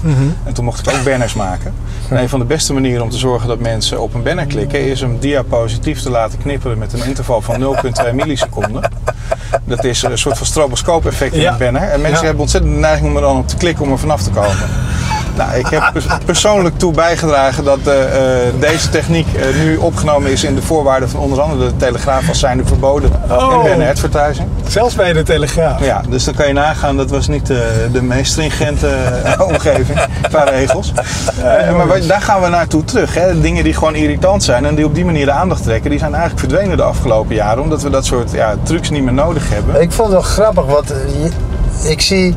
Mhm. En toen mocht ik ook banners maken. En een van de beste manieren om te zorgen dat mensen op een banner klikken, is hem diapositief te laten knipperen met een interval van 0,2 milliseconden. Dat is een soort van stroboscoop effect in Ja. een banner. En mensen Ja. hebben ontzettend de neiging om er dan op te klikken om er vanaf te komen. Nou, ik heb pers- persoonlijk toe bijgedragen dat eh, eh, deze techniek eh, nu opgenomen is in de voorwaarden van onder andere de Telegraaf als zijnde verboden Oh. in banner advertising. Zelfs bij de Telegraaf. Ja, dus dan kan je nagaan, dat was niet de, de meest stringente omgeving qua regels. Maar wij- daar gaan we naartoe terug. Hè. Dingen die gewoon irritant zijn en die op die manier de aandacht trekken, die zijn eigenlijk verdwenen de afgelopen jaren. Omdat we dat soort ja, trucs niet meer nodig hebben. Ik vond het wel grappig, want ik zie.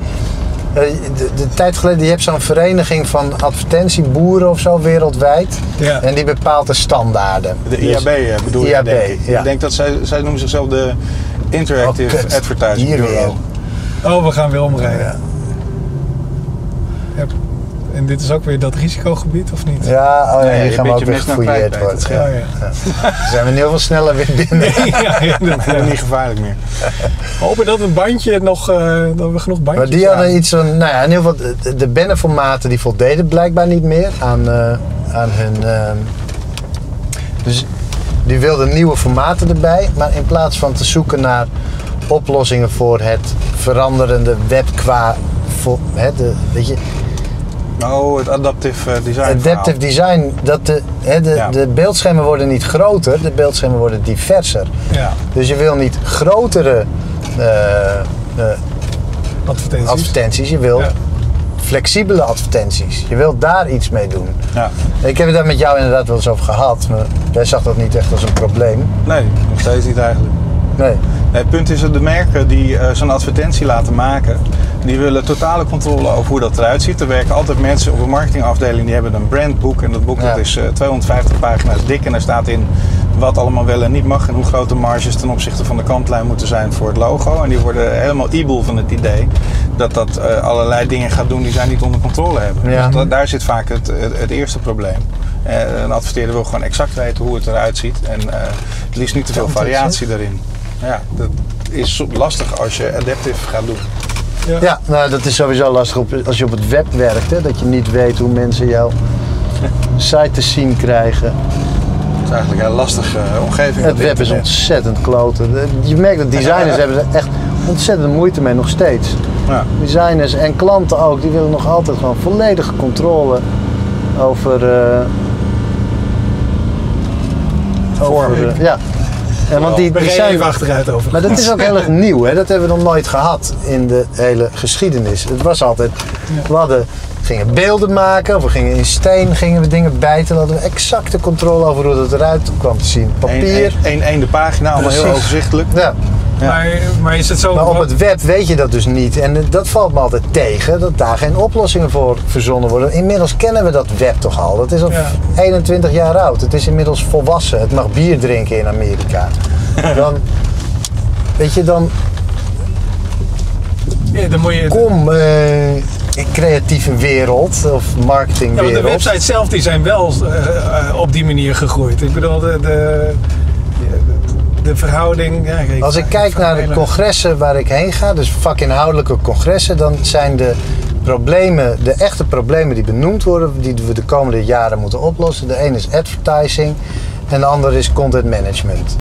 Eh, De, de tijd geleden, je hebt zo'n vereniging van advertentieboeren of zo wereldwijd. Ja. En die bepaalt de standaarden. De Dus- IAB eh, bedoel je, IAB, denk ik. ja. Ik denk dat zij, zij noemen zichzelf de Interactive Oh. Advertising Hier Bureau. weer. Oh, we gaan weer omrijden. Ja. En dit is ook weer dat risicogebied, of niet? Ja, oh ja, Nee, hier je gaan we bent ook je weer gefouilleerd worden. het Oh, scheelt. ja. Dan zijn we heel veel sneller weer binnen. ja, ja, dat, Dat is niet gevaarlijk meer. Hopen dat een bandje nog, eh, dat we genoeg bandjes Maar die hadden iets van, nou ja, in ieder geval, de, de bannerformaten die voldeden blijkbaar niet meer aan, eh, aan hun. ehm, dus die wilden nieuwe formaten erbij, maar in plaats van te zoeken naar oplossingen voor het veranderende web qua. Voor, hè, de, weet je, Oh, het adaptive eh, design. adaptive design, dat de, hè, de, Ja. de beeldschermen worden niet groter, de beeldschermen worden diverser. Ja, Dus je wil niet grotere eh, eh, advertenties. advertenties, je wil Ja. flexibele advertenties. Je wilt daar iets mee doen. Ja. Ik heb het daar met jou inderdaad wel eens over gehad, maar jij zag dat niet echt als een probleem. Nee, nog steeds niet eigenlijk. Nee. Nee, het punt is dat de merken die zo'n advertentie laten maken, die willen totale controle over hoe dat eruit ziet. Er werken altijd mensen op een marketingafdeling die hebben een brandboek. En dat boek Ja. dat is eh, 250 pagina's dik en daar staat in wat allemaal wel en niet mag. En hoe groot de marges ten opzichte van de kantlijn moeten zijn voor het logo. En die worden helemaal ibel van het idee dat dat eh, allerlei dingen gaat doen die zij niet onder controle hebben. Ja. Dus da- daar zit vaak het, het, het eerste probleem. Eh, een adverteerder wil gewoon exact weten hoe het eruit ziet. En eh, het liefst niet te veel variatie daarin. Ja, dat is lastig als je adaptive gaat doen. Ja, nou dat is sowieso lastig op, als je op het web werkt, hè, dat je niet weet hoe mensen jouw site te zien krijgen. Het is eigenlijk een lastige eh, omgeving. Het web is ontzettend kloten. Je merkt dat designers hebben er echt ontzettend moeite mee nog steeds. Ja. Designers en klanten ook, die willen nog altijd gewoon volledige controle over. eh, over ja. En want die, die zijn, achteruit over. maar dat is ook heel erg nieuw, hè? dat hebben we nog nooit gehad in de hele geschiedenis. Het was altijd, we hadden, gingen beelden maken, of we gingen in steen gingen we dingen bijten, dan hadden we exacte controle over hoe dat eruit kwam te zien. Papier. Eén- één- één de pagina, allemaal heel overzichtelijk. Ja. Ja. Maar, maar is het zo... Maar op het web weet je dat dus niet. En dat valt me altijd tegen, dat daar geen oplossingen voor verzonnen worden. Inmiddels kennen we dat web toch al. Dat is al Ja. 21 jaar oud. Het is inmiddels volwassen. Het mag bier drinken in Amerika. Dan, weet je, dan Ja, dan moet je... kom in creatieve wereld of Ja, marketingwereld. de websites zelf die zijn wel eh, eh, op die manier gegroeid. Ik bedoel, de, de, de verhouding... Ja, ik- Als ik kijk naar de congressen waar ik heen ga, dus vakinhoudelijke congressen, dan zijn de problemen, de echte problemen die benoemd worden, die we de komende jaren moeten oplossen. De ene is advertising en de andere is content management.